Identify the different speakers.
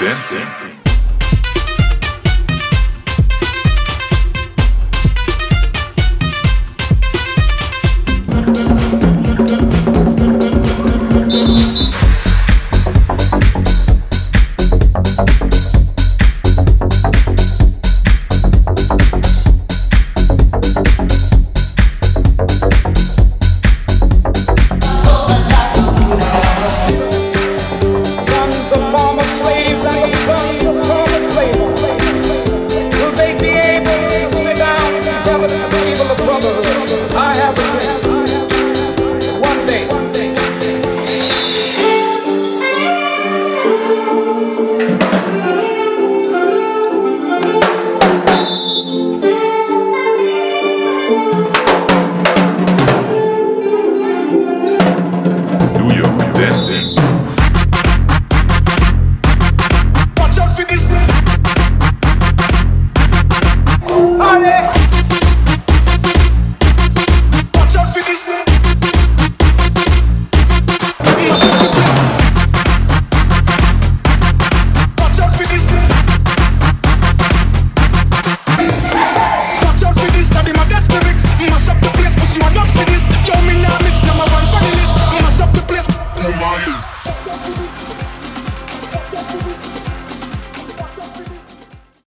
Speaker 1: dancing.